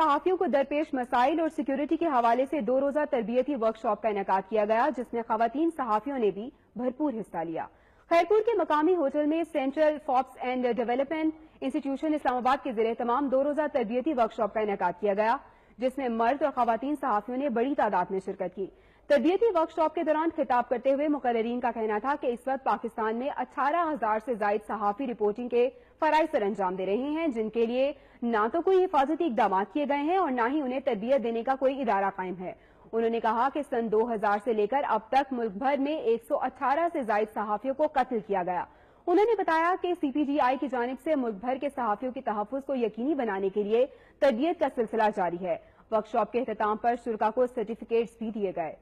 सहाफियों को दरपेश मसाइल और सिक्योरिटी के हवाले से दो रोजा तरबियती वर्कशॉप का इनका किया गया, जिसमें खातन सहाफियों ने भी भरपूर हिस्सा लिया। खैरपुर के मकामी होटल में सेंट्रल फॉप्स एंड डेवलपमेंट इंस्टीट्यूशन इस्लामाबाद के ज़रिए तमाम दो रोजा तरबियती वर्कशॉप का इनका किया गया। जिसमें मर्द और खातन सहाफियों ने बड़ी तादाद में शिरकत की। तरबियती वर्कशॉप के दौरान खिताब करते हुए मुकर्रीन का कहना था कि इस वक्त पाकिस्तान में अठारह हज़ार से जायद सहाफी रिपोर्टिंग के फराइ सर अंजाम दे रहे हैं, जिनके लिए न तो कोई हिफाजती इकदाम किए गए हैं और न ही उन्हें तरबियत देने का कोई इदारा कायम है। उन्होंने कहा कि सन 2000 से लेकर अब तक मुल्क भर में 118 से जायद सहाफियों को कत्ल किया गया। उन्होंने बताया कि सीपीजीआई की जानब से मुल्क भर के सहाफियों के तहफ़ को यकीनी बनाने के लिए तरबियत का सिलसिला जारी है। वर्कशॉप के अहतमाम पर शुरा को सर्टिफिकेट्स भी दिए गए।